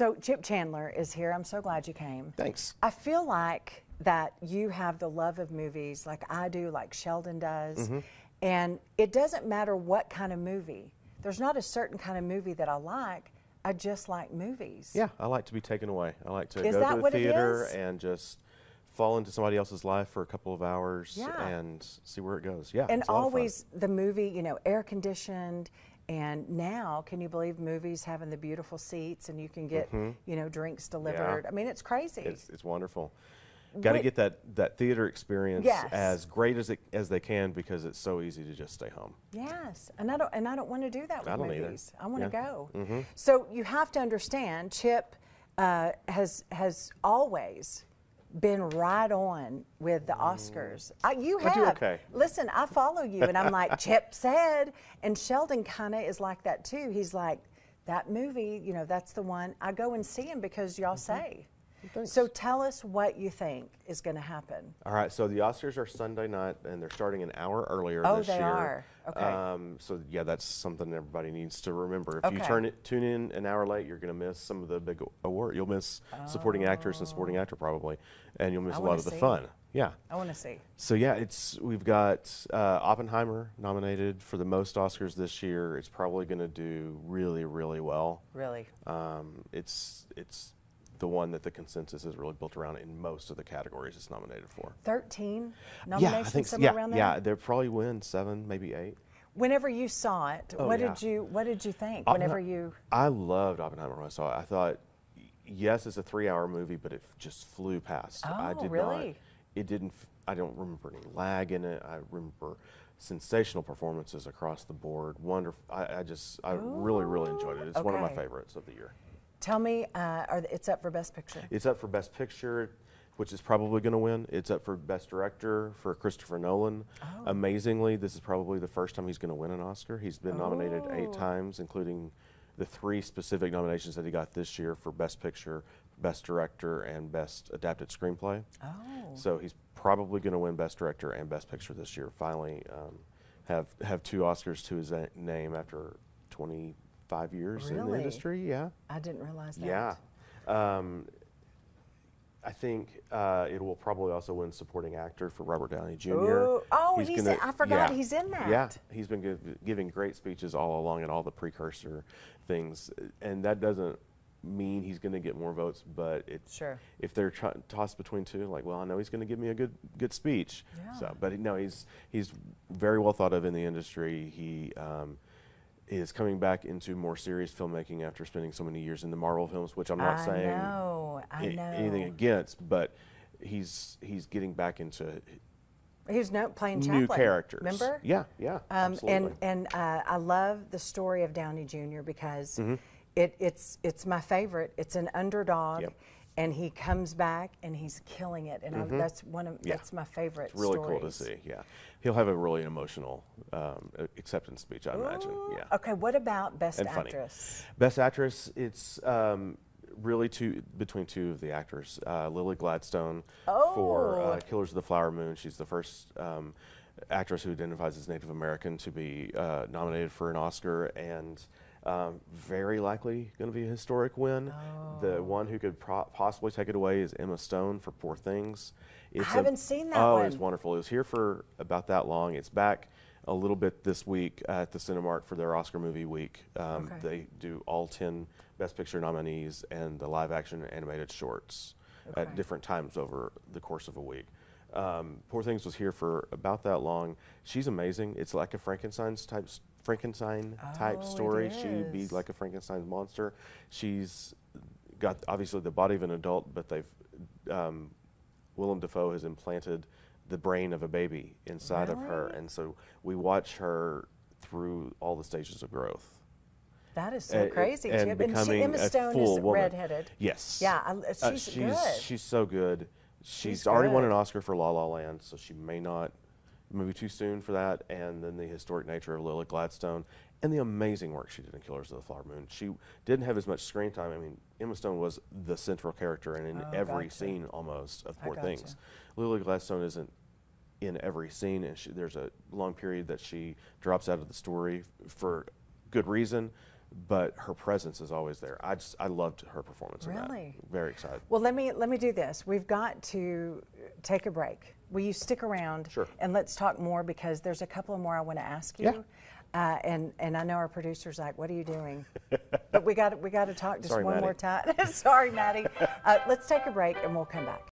So Chip Chandler is here. I'm so glad you came. Thanks. I feel like that you have the love of movies like I do, like Sheldon does. Mm-hmm. And it doesn't matter what kind of movie. There's not a certain kind of movie that I like. I just like movies. Yeah, I like to be taken away. I like to Is go to the theater and just fall into somebody else's life for a couple of hours Yeah. and see where it goes. Yeah, And it's a lot of fun. always the movie, you know, air conditioned. And now, can you believe movies having the beautiful seats and you can get, you know, drinks delivered? I mean, it's crazy. It's, it's wonderful. Got to get that, that theater experience Yes. as great as it, as they can because it's so easy to just stay home. Yes, and I don't and I don't want to do that with I don't either. I want to Yeah. Mm-hmm. go. So you have to understand, Chip uh, has has always been right on with the Oscars. I, you Mm. I have. do okay. Listen, I follow you, and I'm like Chip said, and Sheldon kind of is like that too. He's like that movie. You know, that's the one. I go and see him because y'all Mm-hmm. Say. So tell us what you think is going to happen. All right, so the Oscars are Sunday night, and they're starting an hour earlier Oh, this they year. are. Okay. Um, so yeah, that's something everybody needs to remember. If you turn it, tune in an hour late, you're going to miss some of the big award. You'll miss supporting actress and supporting actor probably, and you'll miss I a lot of the see. fun. Yeah. I want to see. So yeah, it's we've got uh, Oppenheimer nominated for the most Oscars this year. It's probably going to do really, really well. Really. Um, it's it's the one that the consensus is really built around in most of the categories it's nominated for. 13 Yeah, I think somewhere yeah, around there? yeah. They'll probably win seven, maybe eight. Whenever you saw it, Oh, what yeah. did you what did you think? Whenever you I loved Oppenheimer when I saw it. I thought, yes, it's a three-hour movie, but it just flew past. I Oh, did really? not. It didn't. I don't remember any lag in it. I remember sensational performances across the board. Wonderful. I, I just, I really, really enjoyed it. It's one of my favorites of the year. Tell me, uh, are, it's up for Best Picture. It's up for Best Picture, which is probably going to win. It's up for Best Director for Christopher Nolan. Oh. Amazingly, this is probably the first time he's going to win an Oscar. He's been nominated eight times, including the three specific nominations that he got this year for Best Picture, Best Director, and Best Adapted Screenplay. Oh, So he's probably going to win Best Director and Best Picture this year. Finally, um, have have two Oscars to his a- name after 25 years in the industry. Yeah. I didn't realize that. Yeah. Um, I think uh, it will probably also win supporting actor for Robert Downey Jr. Ooh. Oh, he's in- I forgot yeah. he's in that. Yeah, he's been giv giving great speeches all along and all the precursor things, and that doesn't mean he's going to get more votes, but Sure. if they're tossed between two, like, well, I know he's going to give me a good good speech. Yeah. So, but no, he's he's very well thought of in the industry. He um, is coming back into more serious filmmaking after spending so many years in the Marvel films, which I'm not I saying know, I a- know. anything against, but he's he's getting back into He was no, playing new Chaplin. characters. Remember? Yeah, yeah, Um, and and uh, I love the story of Downey Jr. because Mm-hmm. it, it's it's my favorite. It's an underdog, Yep. And he comes back and he's killing it. And I, that's one of Mm-hmm. Yeah. that's my favorite. It's really cool to see. Yeah, he'll have a really emotional um, acceptance speech, I imagine. Yeah. Okay, what about Best And funny. Actress? Best actress, it's um, really two between two of the actors. Uh, Lily Gladstone for Oh. uh, Killers of the Flower Moon. She's the first um, actress who identifies as Native American to be uh, nominated for an Oscar, and um, very likely going to be a historic win. Oh. The one who could pro- possibly take it away is Emma Stone for Poor Things. It's a- haven't seen that Oh, one. it's wonderful. It was here for about that long. It's back a little bit this week at the Cinemark for their Oscar movie week. Um, Okay. They do all 10 Best Picture nominees and the live action animated shorts Okay. at different times over the course of a week. Um, Poor Things was here for about that long. She's amazing. It's like a Frankenstein's type Frankenstein type Oh, story. She'd be like a Frankenstein's monster. She's got obviously the body of an adult, but they've um, Willem Dafoe has implanted the brain of a baby inside of her, and so we watch her through all the stages of growth. That is so A- a- crazy, and. And she, becoming Emma a Stone full is redheaded. Yes. Yeah, I- Uh, she's she's good. she's so good. She's, She's already won an Oscar for La La Land, so she may not maybe too soon for that. And then the historic nature of Lily Gladstone and the amazing work she did in Killers of the Flower Moon. She didn't have as much screen time. I mean, Emma Stone was the central character and in Oh, every gotcha. scene almost of Poor. Things. Lily Gladstone isn't in every scene, and she, there's a long period that she drops out of the story for good reason. But her presence is always there. I just I loved her performance. Really? Very excited. Well, let me let me do this. We've got to take a break. Will you stick around? Sure. And let's talk more because there's a couple more I want to ask you. Yeah. Uh, and and I know our producer's like, "What are you doing?" but we got we got to talk just Sorry, one more time. Sorry, Maddie. Uh, let's take a break and we'll come back.